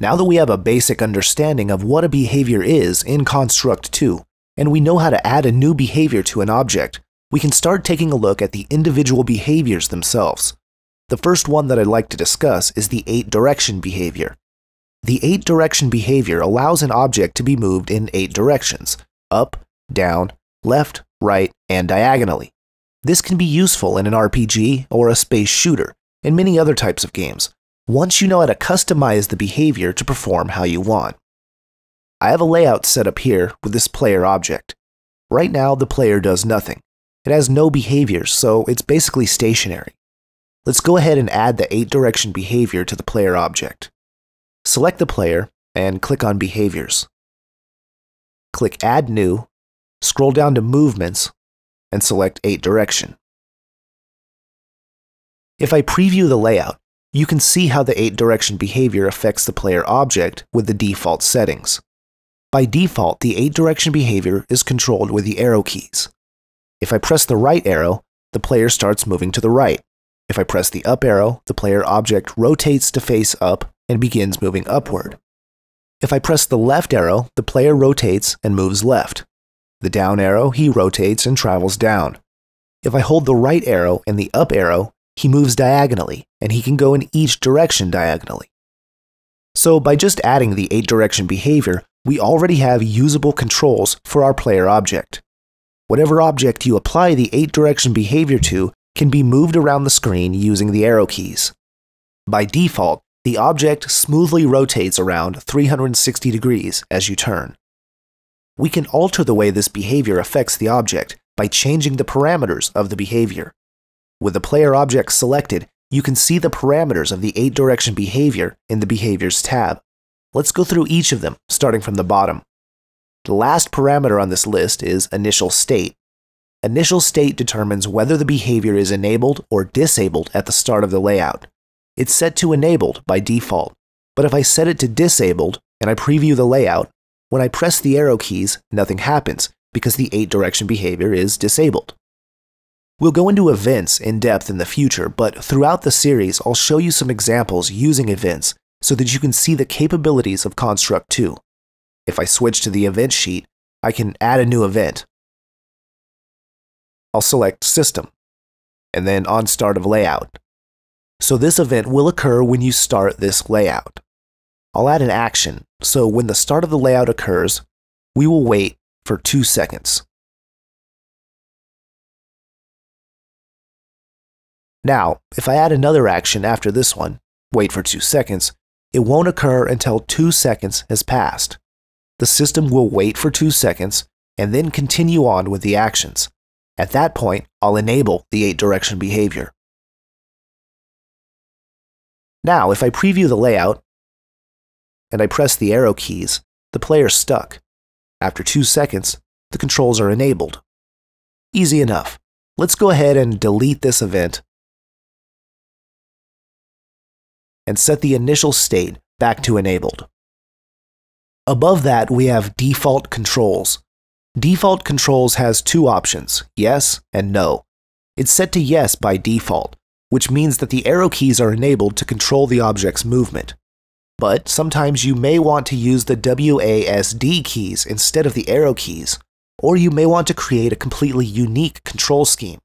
Now that we have a basic understanding of what a behavior is in Construct 2, and we know how to add a new behavior to an object, we can start taking a look at the individual behaviors themselves. The first one that I'd like to discuss is the 8 direction behavior. The 8 direction behavior allows an object to be moved in 8 directions up, down, left, right, and diagonally. This can be useful in an RPG or a space shooter, and many other types of games, once you know how to customize the behavior to perform how you want. I have a layout set up here with this player object. Right now, the player does nothing. It has no behaviors, so it's basically stationary. Let's go ahead and add the 8 direction behavior to the player object. Select the player and click on Behaviors. Click Add New, scroll down to Movements, and select 8 Direction. If I preview the layout, you can see how the 8 direction behavior affects the player object with the default settings. By default, the 8 direction behavior is controlled with the arrow keys. If I press the right arrow, the player starts moving to the right. If I press the up arrow, the player object rotates to face up and begins moving upward. If I press the left arrow, the player rotates and moves left. The down arrow, he rotates and travels down. If I hold the right arrow and the up arrow, he moves diagonally, and he can go in each direction diagonally. So by just adding the 8 direction behavior, we already have usable controls for our player object. Whatever object you apply the 8 direction behavior to can be moved around the screen using the arrow keys. By default, the object smoothly rotates around 360 degrees as you turn. We can alter the way this behavior affects the object by changing the parameters of the behavior. With the player object selected, you can see the parameters of the 8 direction behavior in the Behaviors tab. Let's go through each of them, starting from the bottom. The last parameter on this list is Initial State. Initial state determines whether the behavior is enabled or disabled at the start of the layout. It's set to enabled by default, but if I set it to disabled and I preview the layout, when I press the arrow keys, nothing happens because the 8 direction behavior is disabled. We'll go into events in depth in the future, but throughout the series, I'll show you some examples using events so that you can see the capabilities of Construct 2. If I switch to the event sheet, I can add a new event. I'll select System, and then on Start of Layout. So this event will occur when you start this layout. I'll add an action, so when the start of the layout occurs, we will wait for 2 seconds. Now, if I add another action after this one, wait for 2 seconds, it won't occur until 2 seconds has passed. The system will wait for 2 seconds and then continue on with the actions. At that point, I'll enable the 8 direction behavior. Now, if I preview the layout and I press the arrow keys, the player's stuck. After 2 seconds, the controls are enabled. Easy enough. Let's go ahead and delete this event and set the initial state back to enabled. Above that, we have default controls. Default controls has two options, yes and no. It's set to yes by default, which means that the arrow keys are enabled to control the object's movement. But sometimes you may want to use the WASD keys instead of the arrow keys, or you may want to create a completely unique control scheme.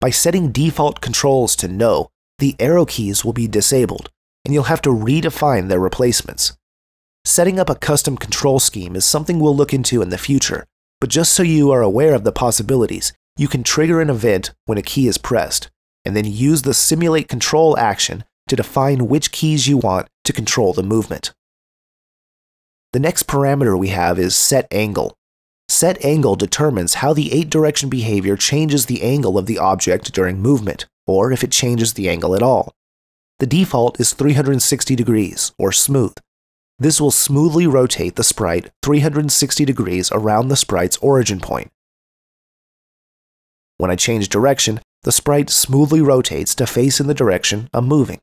By setting default controls to no, the arrow keys will be disabled, and you'll have to redefine their replacements. Setting up a custom control scheme is something we'll look into in the future, but just so you are aware of the possibilities, you can trigger an event when a key is pressed, and then use the simulate control action to define which keys you want to control the movement. The next parameter we have is set angle. Set angle determines how the 8 direction behavior changes the angle of the object during movement, or if it changes the angle at all. The default is 360 degrees, or smooth. This will smoothly rotate the sprite 360 degrees around the sprite's origin point. When I change direction, the sprite smoothly rotates to face in the direction I'm moving.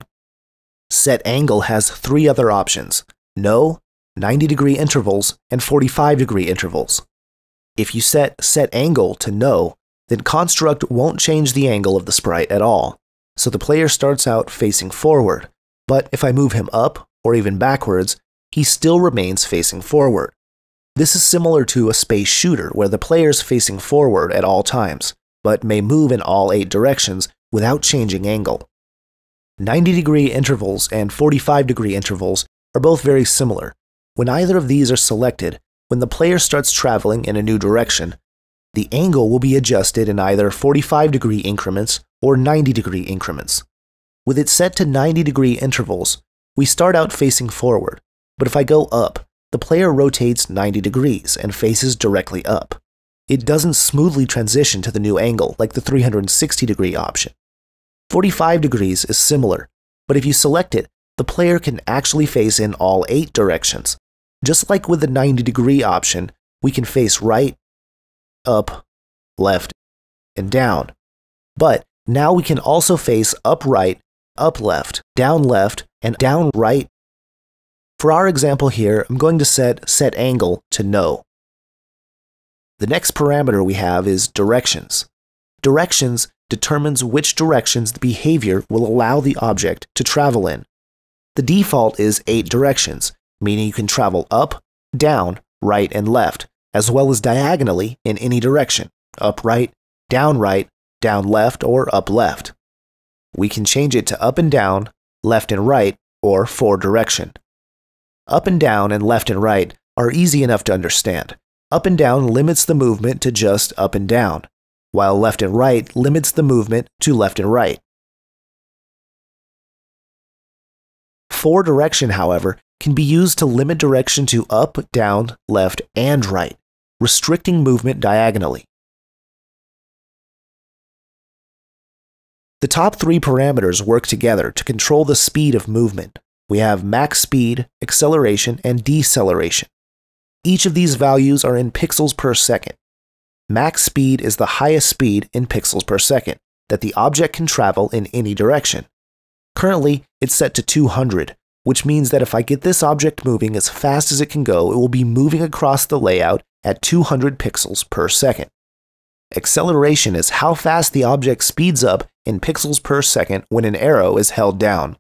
Set angle has three other options no, 90 degree intervals, and 45 degree intervals. If you set set angle to no, then Construct won't change the angle of the sprite at all. So the player starts out facing forward, but if I move him up or even backwards, he still remains facing forward. This is similar to a space shooter where the player is facing forward at all times, but may move in all eight directions without changing angle. 90 degree intervals and 45 degree intervals are both very similar. When either of these are selected, when the player starts traveling in a new direction, the angle will be adjusted in either 45 degree increments or 90 degree increments. With it set to 90 degree intervals, we start out facing forward, but if I go up, the player rotates 90 degrees and faces directly up. It doesn't smoothly transition to the new angle like the 360 degree option. 45 degrees is similar, but if you select it, the player can actually face in all 8 directions. Just like with the 90 degree option, we can face right, up, left, and down. But now we can also face up right, up left, down left, and down right for our example here, I'm going to set set angle to no. The next parameter we have is directions. Directions determines which directions the behavior will allow the object to travel in. The default is 8 directions, meaning you can travel up, down, right, and left, as well as diagonally in any direction, up right, down right, down left, or up left. We can change it to up and down, left and right, or four direction. Up and down and left and right are easy enough to understand. Up and down limits the movement to just up and down, while left and right limits the movement to left and right. Four direction, however, can be used to limit direction to up, down, left, and right, restricting movement diagonally. The top three parameters work together to control the speed of movement we have max speed, acceleration, and deceleration. Each of these values are in pixels per second. Max speed is the highest speed in pixels per second that the object can travel in any direction. Currently, it's set to 200, which means that if I get this object moving as fast as it can go, it will be moving across the layout at 200 pixels per second. Acceleration is how fast the object speeds up in pixels per second when an arrow is held down.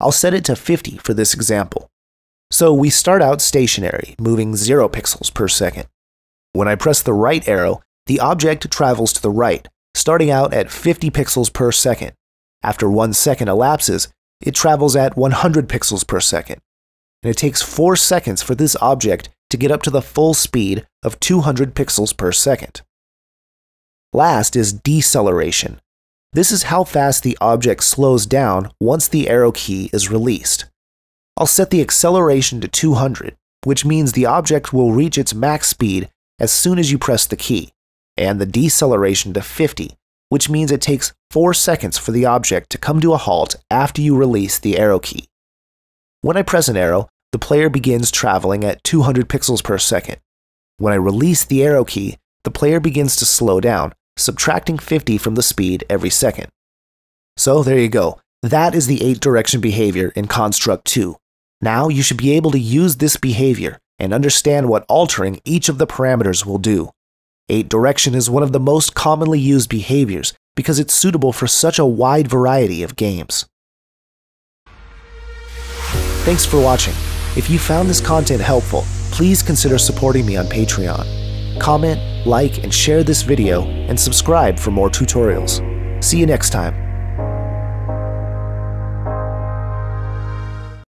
I'll set it to 50 for this example. So we start out stationary, moving 0 pixels per second. When I press the right arrow, the object travels to the right, starting out at 50 pixels per second. After one second elapses, it travels at 100 pixels per second. And it takes 4 seconds for this object to get up to the full speed of 200 pixels per second. Last is deceleration, this is how fast the object slows down once the arrow key is released. I'll set the acceleration to 200, which means the object will reach its max speed as soon as you press the key, and the deceleration to 50, which means it takes 4 seconds for the object to come to a halt after you release the arrow key. When I press an arrow, the player begins traveling at 200 pixels per second. When I release the arrow key, the player begins to slow down, subtracting 50 from the speed every second. So there you go. That is the 8 direction behavior in Construct 2. Now you should be able to use this behavior and understand what altering each of the parameters will do. 8 direction is one of the most commonly used behaviors because it's suitable for such a wide variety of games. Thanks for watching. If you found this content helpful, please consider supporting me on Patreon. Comment, like, and share this video, and subscribe for more tutorials. See you next time.